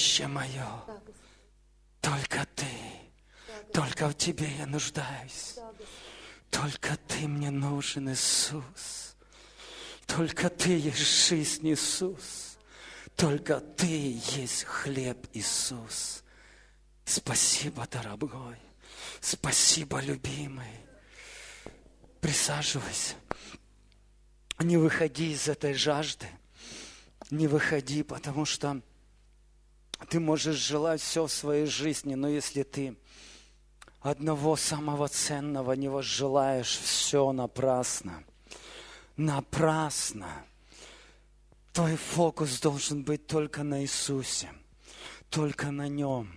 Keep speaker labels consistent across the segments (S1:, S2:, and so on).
S1: убежище мое. Только Ты. Только в Тебе я нуждаюсь. Только Ты мне нужен, Иисус. Только Ты есть жизнь, Иисус. Только Ты есть хлеб, Иисус. Спасибо, дорогой. Спасибо, любимый. Присаживайся. Не выходи из этой жажды. Не выходи, потому что ты можешь желать все в своей жизни, но если ты одного самого ценного не возжелаешь, все напрасно. Напрасно. Твой фокус должен быть только на Иисусе, только на Нем.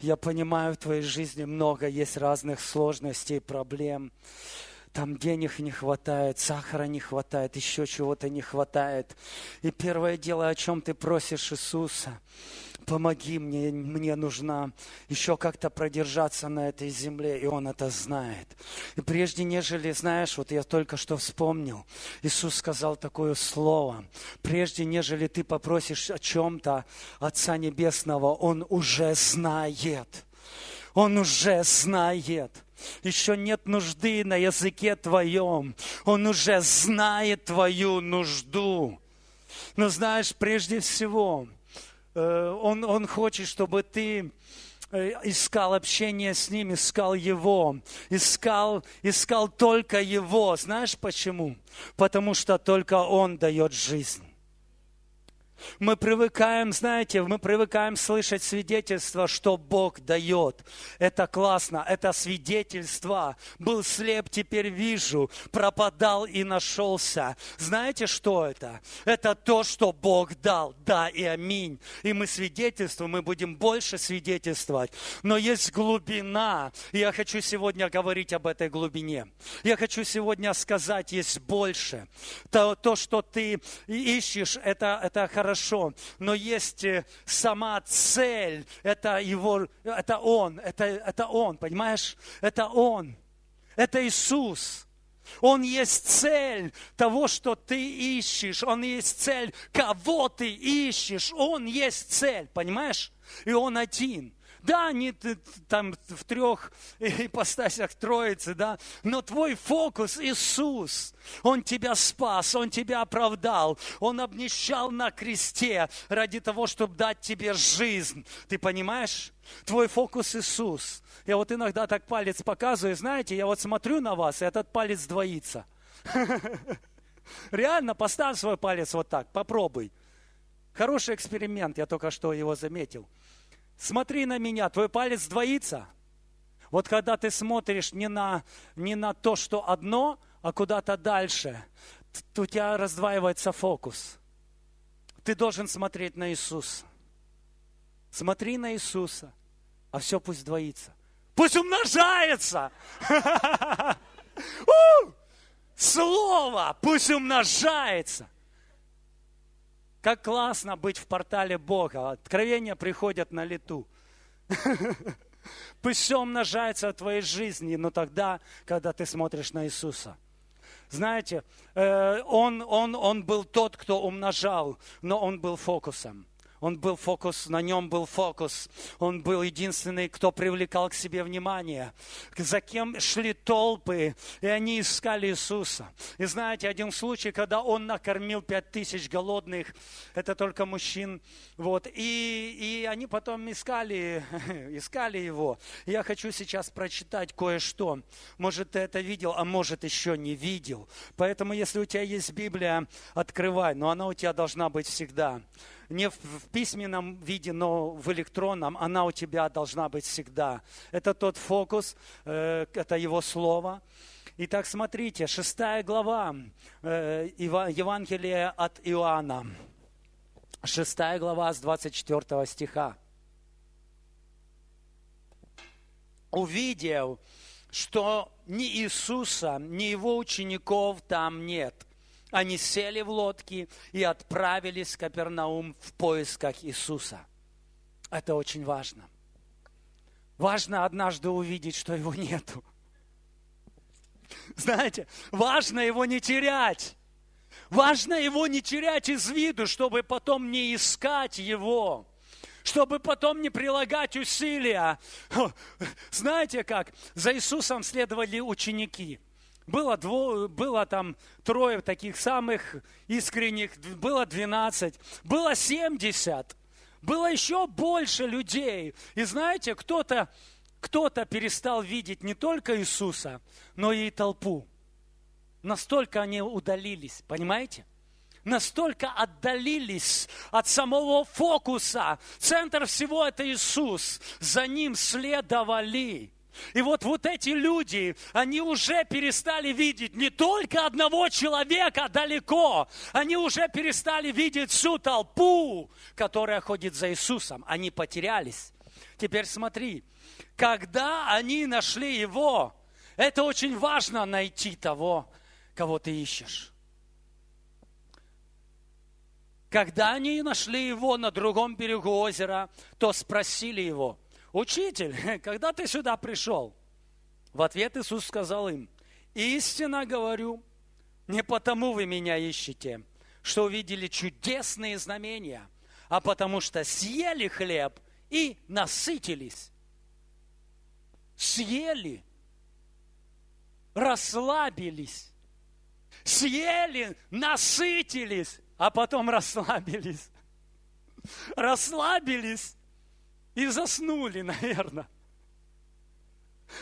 S1: Я понимаю, в твоей жизни много есть разных сложностей, проблем там денег не хватает, сахара не хватает, еще чего-то не хватает. И первое дело, о чем ты просишь Иисуса, помоги мне, мне нужно еще как-то продержаться на этой земле, и Он это знает. И прежде нежели, знаешь, вот я только что вспомнил, Иисус сказал такое слово, прежде нежели ты попросишь о чем-то Отца Небесного, Он уже знает. Он уже знает. Еще нет нужды на языке твоем. Он уже знает твою нужду. Но знаешь, прежде всего, э, он, он хочет, чтобы ты э, искал общение с ним, искал его, искал, искал только его. Знаешь почему? Потому что только он дает жизнь. Мы привыкаем, знаете, мы привыкаем слышать свидетельство, что Бог дает. Это классно, это свидетельство. Был слеп, теперь вижу, пропадал и нашелся. Знаете, что это? Это то, что Бог дал. Да и аминь. И мы свидетельствуем, мы будем больше свидетельствовать. Но есть глубина, и я хочу сегодня говорить об этой глубине. Я хочу сегодня сказать, есть больше. То, то что ты ищешь, это, это хорошо хорошо, но есть э, сама цель, это его, это он, это, это он, понимаешь? Это он, это Иисус. Он есть цель того, что ты ищешь. Он есть цель, кого ты ищешь. Он есть цель, понимаешь? И он один. Да, они там в трех ипостасях троицы, да, но твой фокус Иисус. Он тебя спас, Он тебя оправдал, Он обнищал на кресте ради того, чтобы дать тебе жизнь. Ты понимаешь? Твой фокус Иисус. Я вот иногда так палец показываю, знаете, я вот смотрю на вас, и этот палец двоится. Реально, поставь свой палец вот так, попробуй. Хороший эксперимент, я только что его заметил. Смотри на меня, твой палец двоится. Вот когда ты смотришь не на, не на то, что одно, а куда-то дальше, у тебя раздваивается фокус. Ты должен смотреть на Иисуса. Смотри на Иисуса, а все пусть двоится. Пусть умножается! Слово пусть умножается. Как классно быть в портале Бога. Откровения приходят на лету. Пусть все умножается в твоей жизни, но тогда, когда ты смотришь на Иисуса. Знаете, э, он, он, он был тот, кто умножал, но он был фокусом. Он был фокус, на нем был фокус. Он был единственный, кто привлекал к себе внимание. За кем шли толпы, и они искали Иисуса. И знаете, один случай, когда он накормил пять тысяч голодных, это только мужчин, вот, и, и они потом искали, искали его. Я хочу сейчас прочитать кое-что. Может, ты это видел, а может, еще не видел. Поэтому, если у тебя есть Библия, открывай, но она у тебя должна быть всегда не в, в письменном виде, но в электронном, она у тебя должна быть всегда. Это тот фокус, э, это его слово. Итак, смотрите, шестая глава э, Евангелия от Иоанна. Шестая глава с 24 стиха. Увидел, что ни Иисуса, ни его учеников там нет – они сели в лодки и отправились в Капернаум в поисках Иисуса. Это очень важно. Важно однажды увидеть, что его нету. Знаете, важно его не терять. Важно его не терять из виду, чтобы потом не искать его чтобы потом не прилагать усилия. Знаете как? За Иисусом следовали ученики. Было, дво, было там трое таких самых искренних, было 12, было 70, было еще больше людей. И знаете, кто-то кто-то перестал видеть не только Иисуса, но и толпу. Настолько они удалились, понимаете? настолько отдалились от самого фокуса. Центр всего это Иисус. За ним следовали. И вот, вот эти люди, они уже перестали видеть не только одного человека далеко, они уже перестали видеть всю толпу, которая ходит за Иисусом. Они потерялись. Теперь смотри, когда они нашли Его, это очень важно найти того, кого ты ищешь. Когда они нашли его на другом берегу озера, то спросили его, «Учитель, когда ты сюда пришел?» В ответ Иисус сказал им, «Истинно говорю, не потому вы меня ищете, что увидели чудесные знамения, а потому что съели хлеб и насытились». Съели, расслабились, съели, насытились а потом расслабились. Расслабились и заснули, наверное.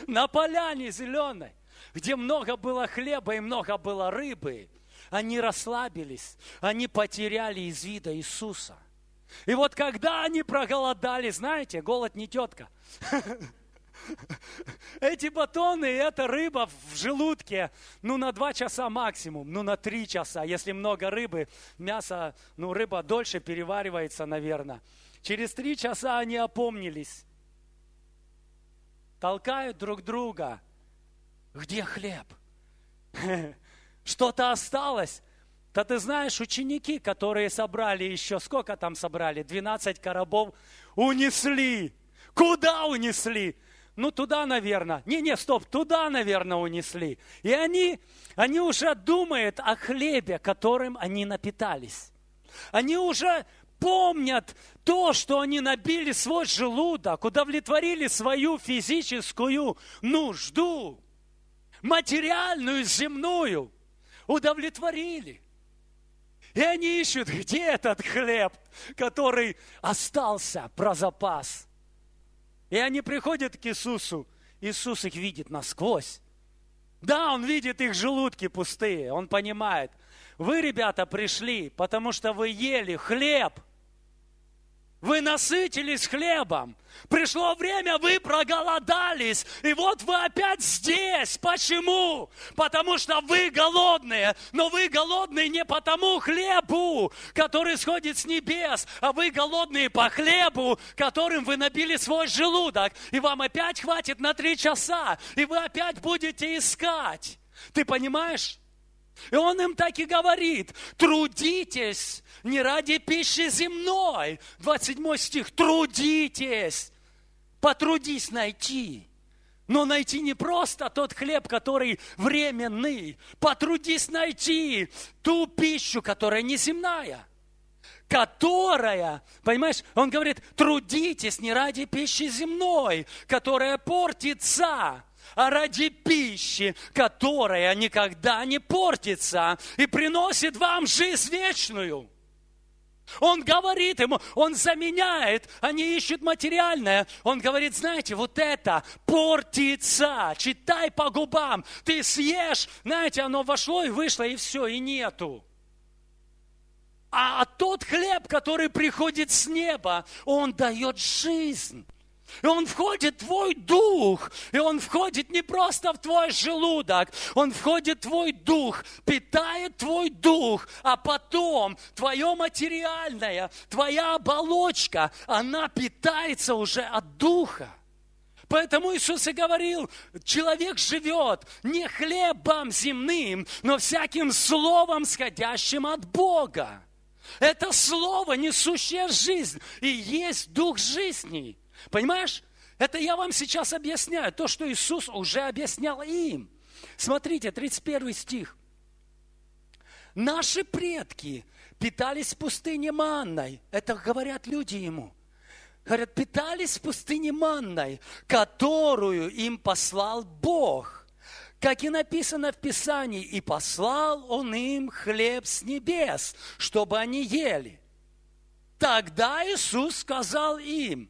S1: На поляне зеленой, где много было хлеба и много было рыбы, они расслабились, они потеряли из вида Иисуса. И вот когда они проголодали, знаете, голод не тетка. Эти батоны, это рыба в желудке, ну, на два часа максимум, ну, на три часа. Если много рыбы, мясо, ну, рыба дольше переваривается, наверное. Через три часа они опомнились. Толкают друг друга. Где хлеб? Что-то осталось? Да ты знаешь, ученики, которые собрали еще, сколько там собрали? 12 коробов, унесли. Куда унесли? ну туда, наверное. Не-не, стоп, туда, наверное, унесли. И они, они уже думают о хлебе, которым они напитались. Они уже помнят то, что они набили свой желудок, удовлетворили свою физическую нужду, материальную, земную, удовлетворили. И они ищут, где этот хлеб, который остался про запас – и они приходят к Иисусу. Иисус их видит насквозь. Да, Он видит их желудки пустые. Он понимает. Вы, ребята, пришли, потому что вы ели хлеб – вы насытились хлебом. Пришло время, вы проголодались. И вот вы опять здесь. Почему? Потому что вы голодные. Но вы голодные не по тому хлебу, который сходит с небес, а вы голодные по хлебу, которым вы набили свой желудок. И вам опять хватит на три часа. И вы опять будете искать. Ты понимаешь? И он им так и говорит, трудитесь не ради пищи земной. 27 стих, трудитесь, потрудись найти. Но найти не просто тот хлеб, который временный. Потрудись найти ту пищу, которая не земная которая, понимаешь, он говорит, трудитесь не ради пищи земной, которая портится, а ради пищи, которая никогда не портится и приносит вам жизнь вечную. Он говорит ему, он заменяет, они ищут материальное. Он говорит, знаете, вот это портится, читай по губам, ты съешь, знаете, оно вошло и вышло, и все, и нету. А тот хлеб, который приходит с неба, он дает жизнь. И он входит в твой дух, и он входит не просто в твой желудок, он входит в твой дух, питает твой дух, а потом твое материальное, твоя оболочка, она питается уже от духа. Поэтому Иисус и говорил, человек живет не хлебом земным, но всяким словом, сходящим от Бога. Это слово, несущее жизнь, и есть дух жизни – Понимаешь? Это я вам сейчас объясняю, то, что Иисус уже объяснял им. Смотрите, 31 стих. Наши предки питались в пустыне манной. Это говорят люди ему. говорят, питались в пустыне манной, которую им послал Бог. Как и написано в Писании, и послал он им хлеб с небес, чтобы они ели. Тогда Иисус сказал им,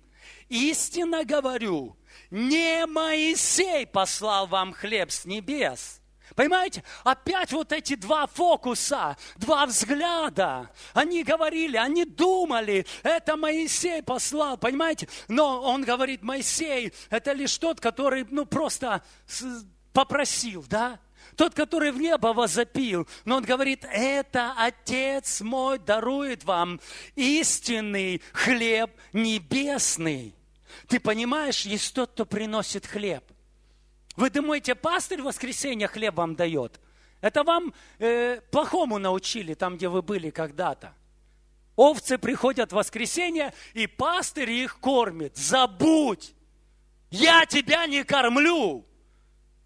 S1: истинно говорю, не Моисей послал вам хлеб с небес, Понимаете? Опять вот эти два фокуса, два взгляда. Они говорили, они думали, это Моисей послал, понимаете? Но он говорит, Моисей, это лишь тот, который, ну, просто попросил, да? Тот, который в небо возопил. Но он говорит, это Отец мой дарует вам истинный хлеб небесный. Ты понимаешь, есть тот, кто приносит хлеб. Вы думаете, пастырь в воскресенье хлеб вам дает? Это вам э, плохому научили там, где вы были когда-то. Овцы приходят в воскресенье, и пастырь их кормит. Забудь! Я тебя не кормлю!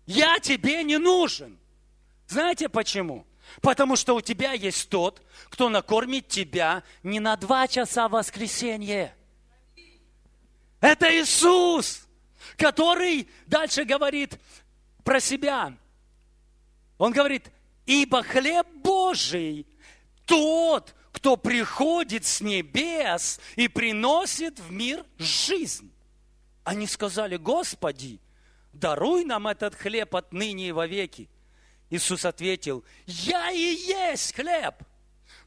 S1: Я тебе не нужен! Знаете почему? Потому что у тебя есть тот, кто накормит тебя не на два часа воскресенье. Это Иисус! который дальше говорит про себя. Он говорит, ибо хлеб Божий тот, кто приходит с небес и приносит в мир жизнь. Они сказали, Господи, даруй нам этот хлеб отныне и вовеки. Иисус ответил, я и есть хлеб,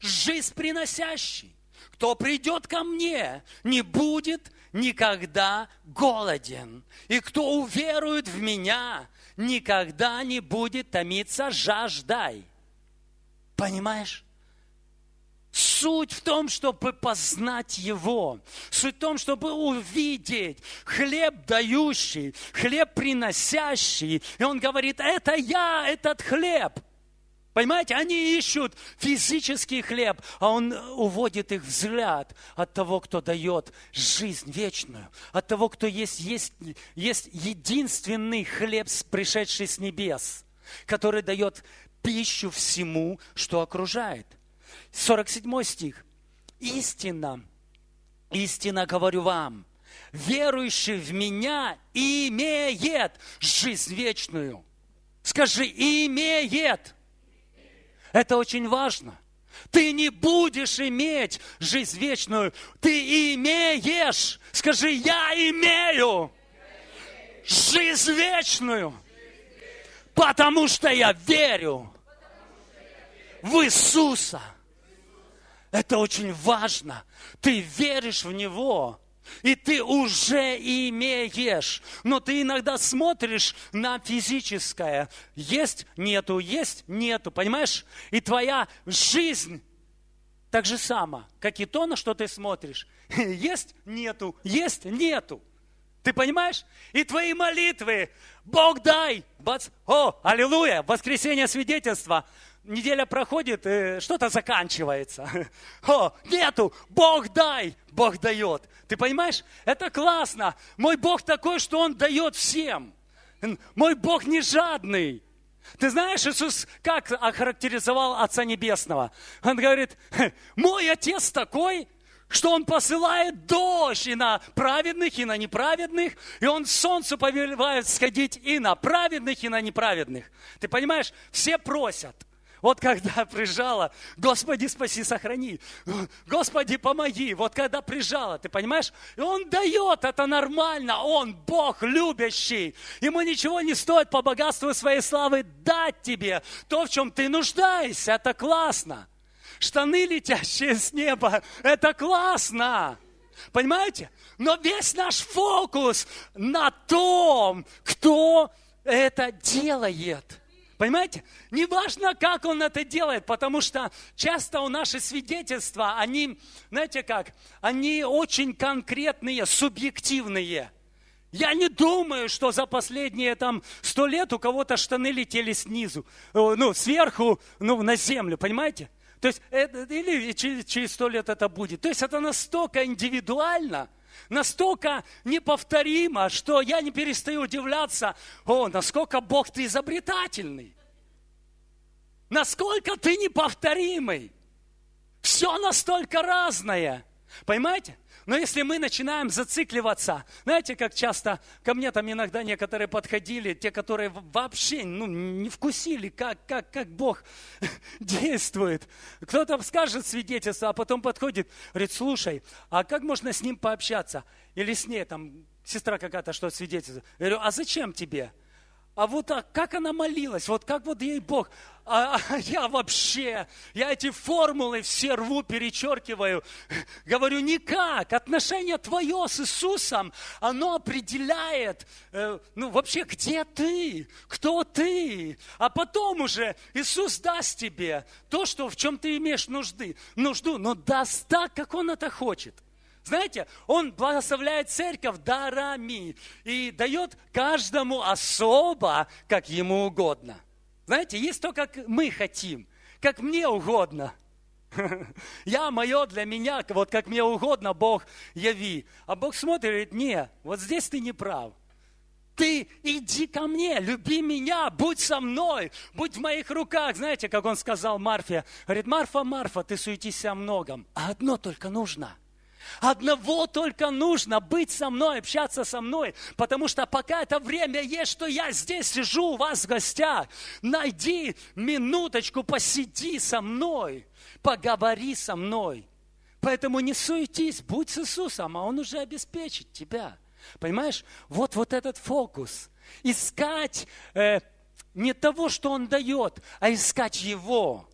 S1: жизнь приносящий. Кто придет ко мне, не будет никогда голоден. И кто уверует в меня, никогда не будет томиться жаждой. Понимаешь? Суть в том, чтобы познать Его. Суть в том, чтобы увидеть хлеб дающий, хлеб приносящий. И Он говорит, это я, этот хлеб – Понимаете, они ищут физический хлеб, а он уводит их взгляд от того, кто дает жизнь вечную, от того, кто есть, есть, есть единственный хлеб, пришедший с небес, который дает пищу всему, что окружает. 47 стих. Истина, истина говорю вам, верующий в меня имеет жизнь вечную. Скажи, имеет. Это очень важно. Ты не будешь иметь жизнь вечную. Ты имеешь. Скажи, я имею жизнь вечную. Потому что я верю в Иисуса. Это очень важно. Ты веришь в Него и ты уже имеешь. Но ты иногда смотришь на физическое. Есть, нету, есть, нету. Понимаешь? И твоя жизнь так же само, как и то, на что ты смотришь. Есть, нету, есть, нету. Ты понимаешь? И твои молитвы, Бог дай, бац, о, аллилуйя, воскресенье свидетельства, неделя проходит, что-то заканчивается. О, нету, Бог дай, Бог дает. Ты понимаешь? Это классно. Мой Бог такой, что Он дает всем. Мой Бог не жадный. Ты знаешь, Иисус как охарактеризовал Отца Небесного? Он говорит, мой Отец такой, что Он посылает дождь и на праведных, и на неправедных, и Он солнцу повелевает сходить и на праведных, и на неправедных. Ты понимаешь, все просят – вот когда прижала, Господи, спаси, сохрани. Господи, помоги. Вот когда прижала, ты понимаешь? И Он дает, это нормально. Он Бог любящий. Ему ничего не стоит по богатству своей славы дать тебе то, в чем ты нуждаешься. Это классно. Штаны, летящие с неба, это классно. Понимаете? Но весь наш фокус на том, кто это делает. Понимаете? Неважно, как он это делает, потому что часто у наши свидетельства, они, знаете как, они очень конкретные, субъективные. Я не думаю, что за последние там сто лет у кого-то штаны летели снизу, э, ну, сверху, ну, на землю, понимаете? То есть, это, или через сто лет это будет. То есть, это настолько индивидуально, настолько неповторимо, что я не перестаю удивляться, о, насколько Бог ты изобретательный, насколько ты неповторимый. Все настолько разное. Понимаете? Но если мы начинаем зацикливаться, знаете, как часто ко мне там иногда некоторые подходили, те, которые вообще ну, не вкусили, как, как, как Бог действует. Кто-то скажет свидетельство, а потом подходит, говорит, слушай, а как можно с ним пообщаться? Или с ней, там, сестра какая-то что свидетельствует. Я говорю, а зачем тебе? А вот так, как она молилась, вот как вот ей Бог. А, а я вообще, я эти формулы все рву, перечеркиваю. Говорю, никак. Отношение твое с Иисусом, оно определяет, э, ну вообще, где ты, кто ты. А потом уже Иисус даст тебе то, что, в чем ты имеешь нужды, нужду, но даст так, как Он это хочет. Знаете, Он благословляет церковь дарами и дает каждому особо, как ему угодно. Знаете, есть то, как мы хотим, как мне угодно. Я мое для меня, вот как мне угодно, Бог яви. А Бог смотрит и говорит, не, вот здесь ты не прав. Ты иди ко мне, люби меня, будь со мной, будь в моих руках. Знаете, как он сказал Марфе? Говорит, Марфа, Марфа, ты суетишься о многом, а одно только нужно – Одного только нужно быть со мной, общаться со мной, потому что пока это время есть, что я здесь сижу у вас в гостях, найди минуточку, посиди со мной, поговори со мной. Поэтому не суетись, будь с Иисусом, а Он уже обеспечит тебя. Понимаешь? Вот, вот этот фокус. Искать э, не того, что Он дает, а искать Его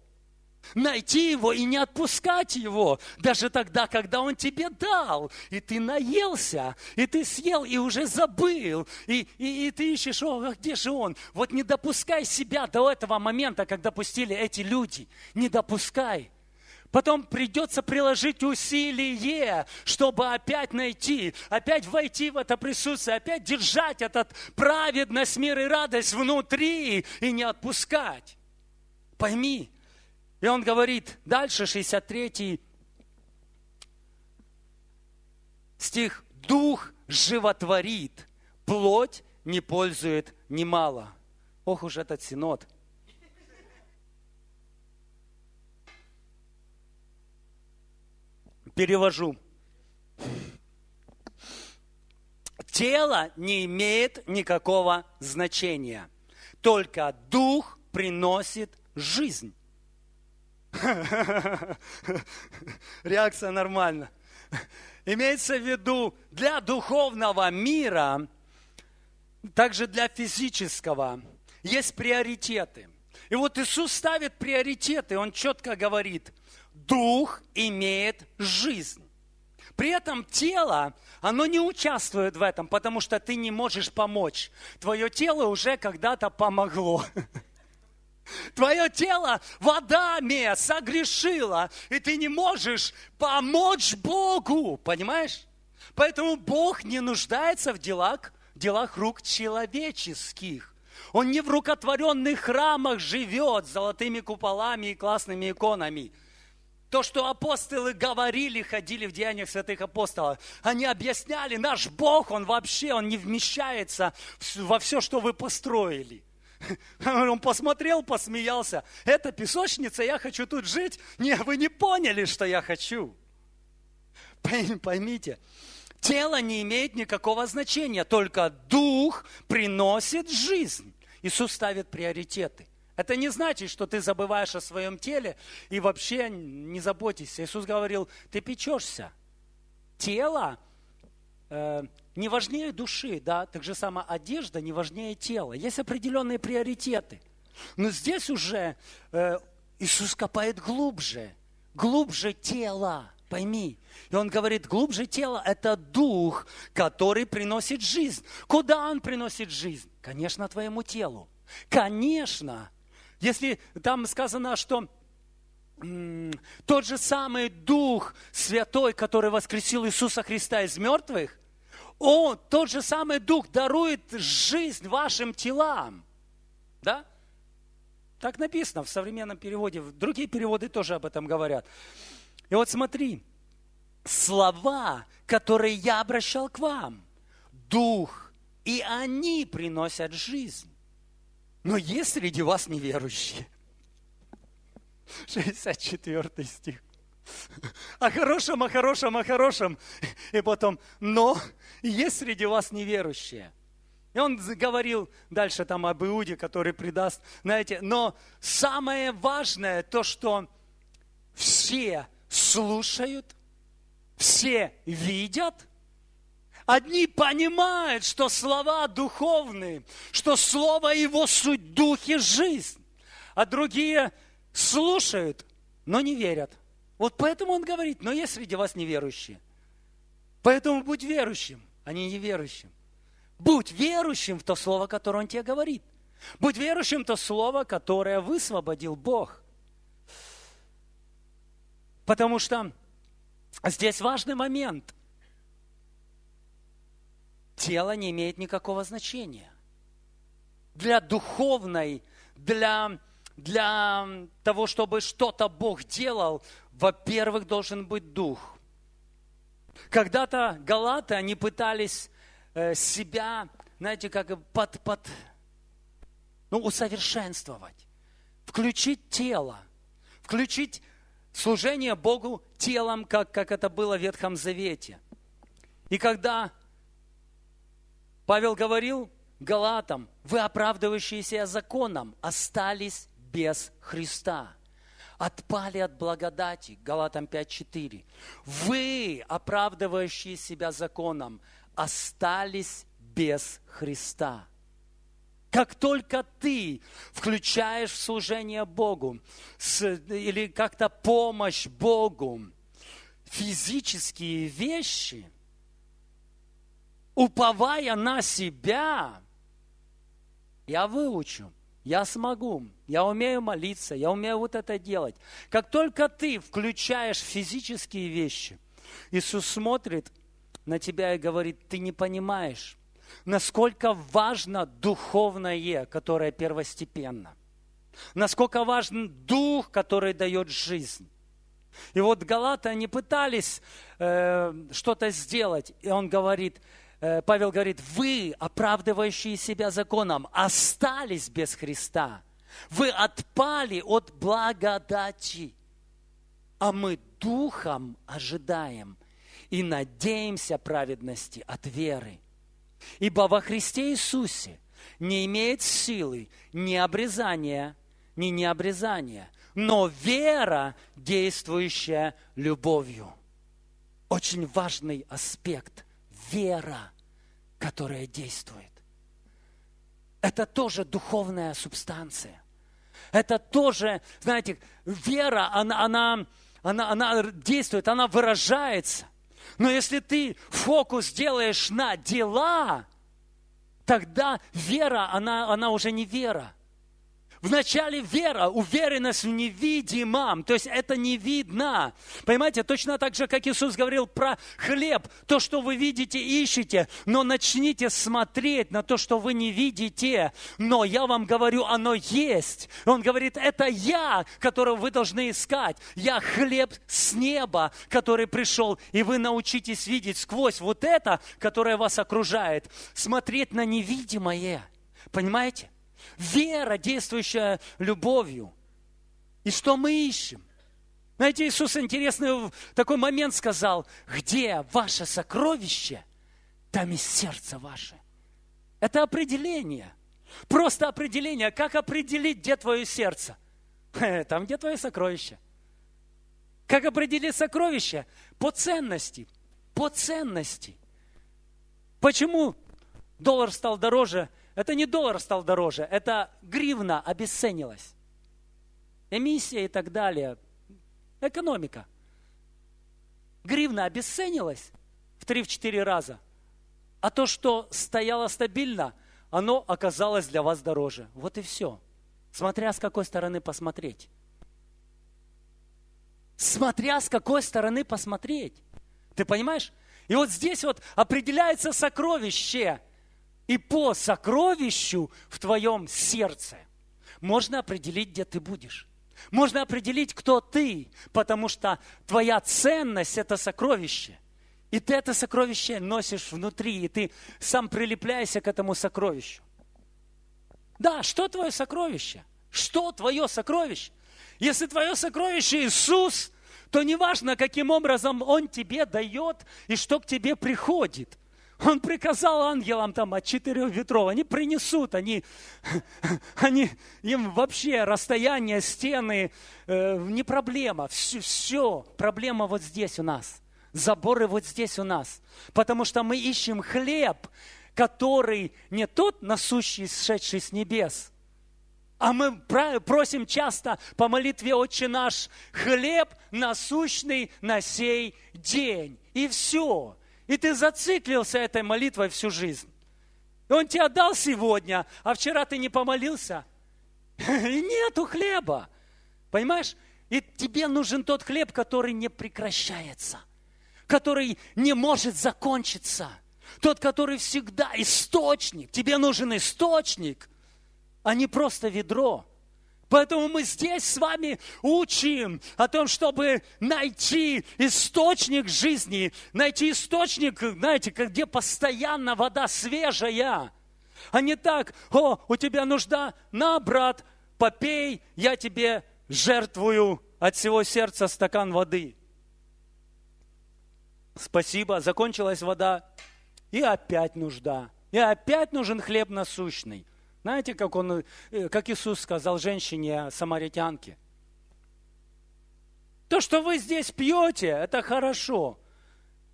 S1: найти его и не отпускать его, даже тогда, когда он тебе дал, и ты наелся, и ты съел, и уже забыл, и, и, и ты ищешь, о, а где же он? Вот не допускай себя до этого момента, как допустили эти люди, не допускай. Потом придется приложить усилие, чтобы опять найти, опять войти в это присутствие, опять держать этот праведность, мир и радость внутри и не отпускать. Пойми, и он говорит, дальше 63 стих, «Дух животворит, плоть не пользует немало». Ох уж этот синод. Перевожу. Тело не имеет никакого значения. Только дух приносит жизнь. Реакция нормальна. Имеется в виду, для духовного мира, также для физического, есть приоритеты. И вот Иисус ставит приоритеты, Он четко говорит, дух имеет жизнь. При этом тело, оно не участвует в этом, потому что ты не можешь помочь. Твое тело уже когда-то помогло. Твое тело в Адаме согрешило, и ты не можешь помочь Богу, понимаешь? Поэтому Бог не нуждается в делах, делах рук человеческих. Он не в рукотворенных храмах живет с золотыми куполами и классными иконами. То, что апостолы говорили, ходили в деяниях святых апостолов, они объясняли, наш Бог, Он вообще, Он не вмещается во все, что вы построили. Он посмотрел, посмеялся. Это песочница, я хочу тут жить. Не, вы не поняли, что я хочу. Поймите, тело не имеет никакого значения, только дух приносит жизнь. Иисус ставит приоритеты. Это не значит, что ты забываешь о своем теле и вообще не заботишься. Иисус говорил, ты печешься. Тело э, не важнее души, да, так же сама одежда не важнее тела. Есть определенные приоритеты. Но здесь уже э, Иисус копает глубже, глубже тела, пойми. И он говорит, глубже тела – это дух, который приносит жизнь. Куда он приносит жизнь? Конечно, твоему телу. Конечно. Если там сказано, что тот же самый Дух Святой, который воскресил Иисуса Христа из мертвых, он, тот же самый Дух, дарует жизнь вашим телам. Да? Так написано в современном переводе. Другие переводы тоже об этом говорят. И вот смотри, слова, которые я обращал к вам, Дух, и они приносят жизнь. Но есть среди вас неверующие. 64 стих. О хорошем, о хорошем, о хорошем. И потом, но есть среди вас неверующие. И он говорил дальше там об Иуде, который предаст, знаете, но самое важное то, что все слушают, все видят, Одни понимают, что слова духовные, что слово его суть дух и жизнь, а другие слушают, но не верят. Вот поэтому он говорит, но есть среди вас неверующие. Поэтому будь верующим, а не неверующим. Будь верующим в то слово, которое он тебе говорит. Будь верующим в то слово, которое высвободил Бог. Потому что здесь важный момент. Тело не имеет никакого значения. Для духовной, для, для того, чтобы что-то Бог делал, во-первых, должен быть дух. Когда-то галаты, они пытались э, себя, знаете, как под, под, ну, усовершенствовать, включить тело, включить служение Богу телом, как, как это было в Ветхом Завете. И когда Павел говорил Галатам, вы, оправдывающиеся законом, остались без Христа отпали от благодати. Галатам 5.4. Вы, оправдывающие себя законом, остались без Христа. Как только ты включаешь служение Богу с, или как-то помощь Богу, физические вещи, уповая на себя, я выучу, я смогу, я умею молиться, я умею вот это делать. Как только ты включаешь физические вещи, Иисус смотрит на тебя и говорит, ты не понимаешь, насколько важно духовное, которое первостепенно. Насколько важен дух, который дает жизнь. И вот Галаты, они пытались э, что-то сделать, и он говорит, Павел говорит, вы, оправдывающие себя законом, остались без Христа. Вы отпали от благодати, а мы духом ожидаем и надеемся праведности от веры. Ибо во Христе Иисусе не имеет силы ни обрезания, ни необрезания, но вера, действующая любовью. Очень важный аспект – вера, которая действует. Это тоже духовная субстанция. Это тоже, знаете, вера, она, она, она, она действует, она выражается. Но если ты фокус делаешь на дела, тогда вера, она, она уже не вера. Вначале вера, уверенность в невидимом, то есть это не видно. Понимаете, точно так же, как Иисус говорил про хлеб, то, что вы видите, ищете, но начните смотреть на то, что вы не видите. Но я вам говорю, оно есть. Он говорит, это я, которого вы должны искать. Я хлеб с неба, который пришел, и вы научитесь видеть сквозь вот это, которое вас окружает, смотреть на невидимое. Понимаете? Вера, действующая любовью. И что мы ищем? Знаете, Иисус интересный такой момент сказал, где ваше сокровище, там и сердце ваше. Это определение. Просто определение. Как определить, где твое сердце? Там, где твое сокровище. Как определить сокровище? По ценности. По ценности. Почему доллар стал дороже это не доллар стал дороже, это гривна обесценилась. Эмиссия и так далее. Экономика. Гривна обесценилась в 3-4 раза. А то, что стояло стабильно, оно оказалось для вас дороже. Вот и все. Смотря с какой стороны посмотреть. Смотря с какой стороны посмотреть. Ты понимаешь? И вот здесь вот определяется сокровище – и по сокровищу в твоем сердце можно определить, где ты будешь. Можно определить, кто ты, потому что твоя ценность – это сокровище. И ты это сокровище носишь внутри, и ты сам прилепляешься к этому сокровищу. Да, что твое сокровище? Что твое сокровище? Если твое сокровище Иисус, то неважно, каким образом Он тебе дает и что к тебе приходит. Он приказал ангелам там от четырех ветров, они принесут, они, они им вообще расстояние, стены, э, не проблема, все, все, проблема вот здесь у нас, заборы вот здесь у нас, потому что мы ищем хлеб, который не тот насущий, сшедший с небес, а мы просим часто по молитве «Отче наш» хлеб насущный на сей день. И все. И ты зациклился этой молитвой всю жизнь. И он тебе дал сегодня, а вчера ты не помолился. И нету хлеба. Понимаешь? И тебе нужен тот хлеб, который не прекращается, который не может закончиться. Тот, который всегда источник. Тебе нужен источник – а не просто ведро. Поэтому мы здесь с вами учим о том, чтобы найти источник жизни, найти источник, знаете, где постоянно вода свежая, а не так, о, у тебя нужда, на, брат, попей, я тебе жертвую от всего сердца стакан воды. Спасибо, закончилась вода, и опять нужда, и опять нужен хлеб насущный – знаете, как, он, э, как Иисус сказал женщине самаритянке? То, что вы здесь пьете, это хорошо.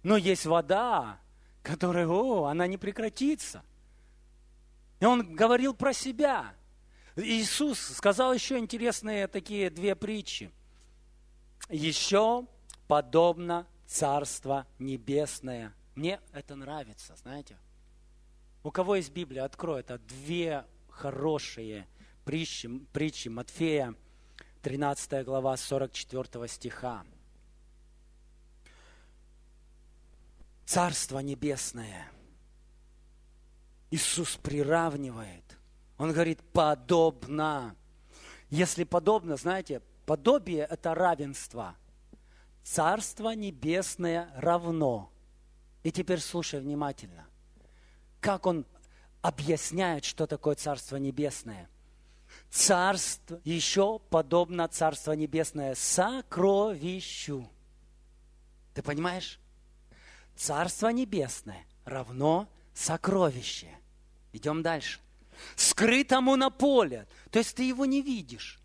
S1: Но есть вода, которая, о, она не прекратится. И он говорил про себя. Иисус сказал еще интересные такие две притчи. Еще подобно Царство Небесное. Мне это нравится, знаете. У кого есть Библия, открой это. Две хорошие притчи, притчи Матфея, 13 глава, 44 стиха. Царство Небесное. Иисус приравнивает. Он говорит, подобно. Если подобно, знаете, подобие – это равенство. Царство Небесное равно. И теперь слушай внимательно. Как он объясняет, что такое Царство Небесное. Царство еще подобно Царство Небесное сокровищу. Ты понимаешь? Царство Небесное равно сокровище. Идем дальше. Скрытому на поле, то есть ты его не видишь,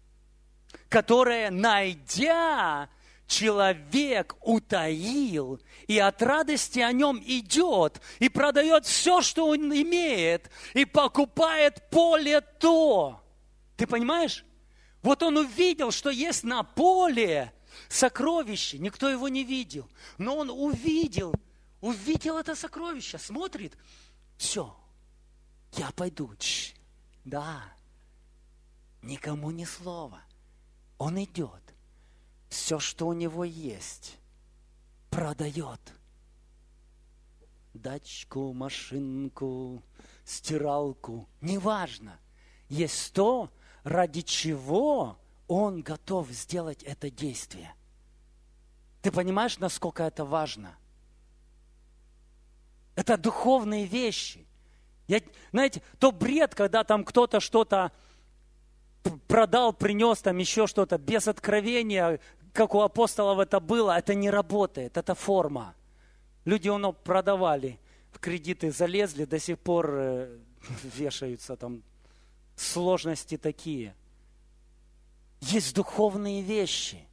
S1: которое, найдя, человек утаил и от радости о нем идет и продает все, что он имеет, и покупает поле то. Ты понимаешь? Вот он увидел, что есть на поле сокровище. Никто его не видел. Но он увидел, увидел это сокровище, смотрит. Все, я пойду. Ч, да, никому ни слова. Он идет все, что у него есть, продает. Дачку, машинку, стиралку, неважно. Есть то, ради чего он готов сделать это действие. Ты понимаешь, насколько это важно? Это духовные вещи. Я, знаете, то бред, когда там кто-то что-то продал, принес там еще что-то без откровения, как у апостолов это было, это не работает, это форма. Люди оно продавали, в кредиты залезли, до сих пор э, вешаются там сложности такие. Есть духовные вещи.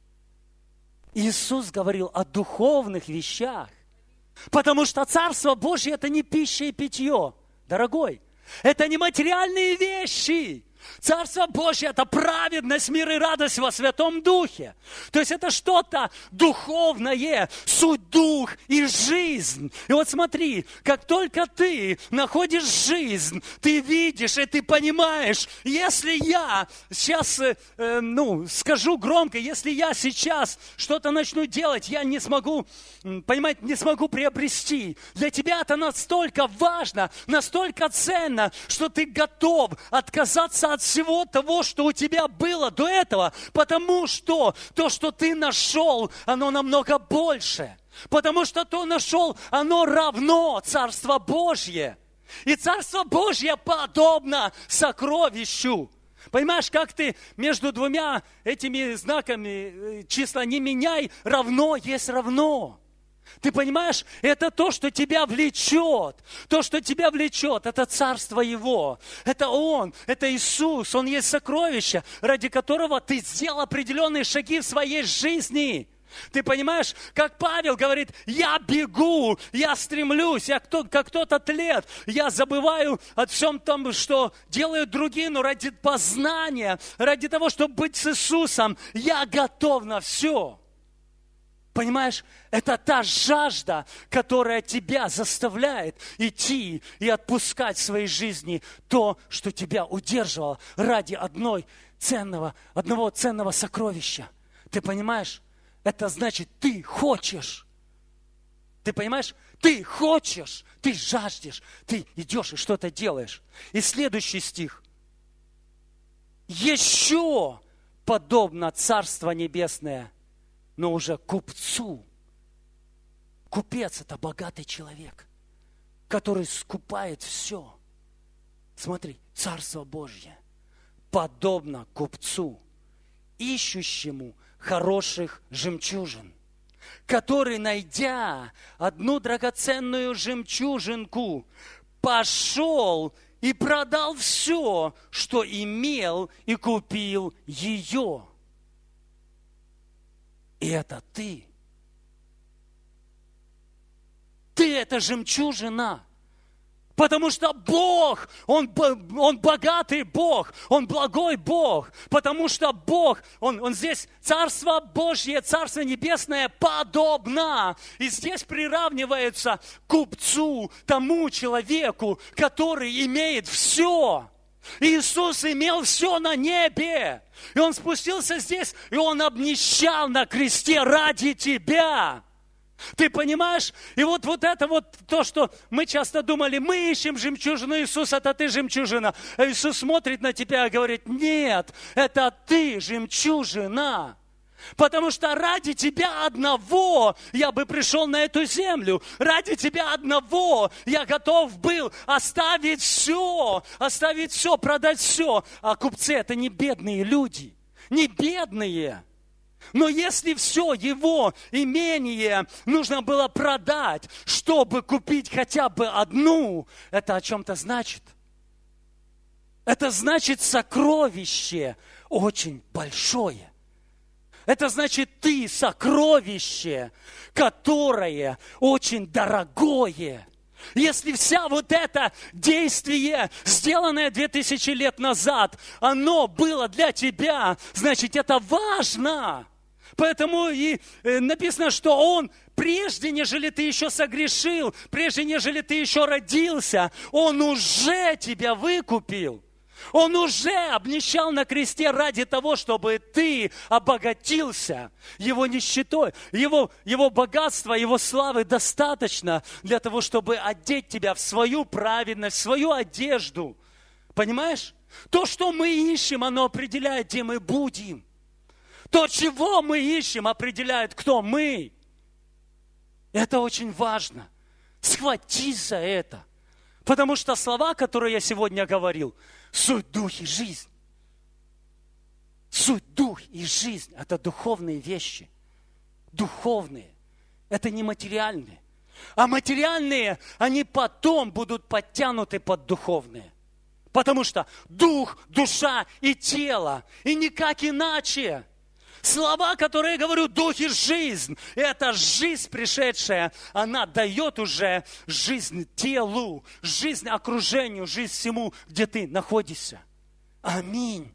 S1: Иисус говорил о духовных вещах. Потому что Царство Божье – это не пища и питье, дорогой. Это не материальные вещи. Царство Божье – это праведность, мир и радость во Святом Духе. То есть это что-то духовное, суть дух и жизнь. И вот смотри, как только ты находишь жизнь, ты видишь и ты понимаешь, если я сейчас, э, э ну, скажу громко, если я сейчас что-то начну делать, я не смогу, понимаете, не смогу приобрести. Для тебя это настолько важно, настолько ценно, что ты готов отказаться от всего того, что у тебя было до этого, потому что то, что ты нашел, оно намного больше. Потому что то нашел, оно равно Царство Божье. И Царство Божье подобно сокровищу. Понимаешь, как ты между двумя этими знаками э, числа не меняй, равно есть равно. Ты понимаешь, это то, что тебя влечет. То, что тебя влечет, это царство Его. Это Он, это Иисус. Он есть сокровище, ради которого ты сделал определенные шаги в своей жизни. Ты понимаешь, как Павел говорит, я бегу, я стремлюсь, я кто, как тот атлет, я забываю о всем том, что делают другие, но ради познания, ради того, чтобы быть с Иисусом, я готов на все. Понимаешь, это та жажда, которая тебя заставляет идти и отпускать в своей жизни то, что тебя удерживало ради одной ценного, одного ценного сокровища. Ты понимаешь? Это значит, ты хочешь. Ты понимаешь? Ты хочешь, ты жаждешь, ты идешь и что-то делаешь. И следующий стих. Еще подобно Царство Небесное – но уже купцу. Купец – это богатый человек, который скупает все. Смотри, Царство Божье подобно купцу, ищущему хороших жемчужин, который, найдя одну драгоценную жемчужинку, пошел и продал все, что имел, и купил ее. И это ты. Ты это жемчужина. Потому что Бог, он, он богатый Бог, Он благой Бог. Потому что Бог, он, он здесь Царство Божье, Царство Небесное подобно. И здесь приравнивается купцу, тому человеку, который имеет все. Иисус имел все на небе. И Он спустился здесь, и Он обнищал на кресте ради тебя. Ты понимаешь? И вот, вот это вот то, что мы часто думали, мы ищем жемчужину Иисуса, это ты жемчужина. А Иисус смотрит на тебя и говорит, нет, это ты жемчужина. Потому что ради тебя одного я бы пришел на эту землю. Ради тебя одного я готов был оставить все, оставить все, продать все. А купцы это не бедные люди, не бедные. Но если все его имение нужно было продать, чтобы купить хотя бы одну, это о чем-то значит. Это значит сокровище очень большое. Это значит, ты сокровище, которое очень дорогое. Если вся вот это действие, сделанное 2000 лет назад, оно было для тебя, значит, это важно. Поэтому и э, написано, что Он прежде, нежели ты еще согрешил, прежде, нежели ты еще родился, Он уже тебя выкупил. Он уже обнищал на кресте ради того, чтобы ты обогатился его нищетой. Его, его богатства, его славы достаточно для того, чтобы одеть тебя в свою праведность, в свою одежду. Понимаешь? То, что мы ищем, оно определяет, где мы будем. То, чего мы ищем, определяет, кто мы. Это очень важно. Схватись за это. Потому что слова, которые я сегодня говорил, Суть дух и жизнь. Суть дух и жизнь – это духовные вещи. Духовные. Это не материальные. А материальные, они потом будут подтянуты под духовные. Потому что дух, душа и тело. И никак иначе. Слова, которые я говорю, дух и жизнь, это жизнь пришедшая, она дает уже жизнь телу, жизнь окружению, жизнь всему, где ты находишься. Аминь.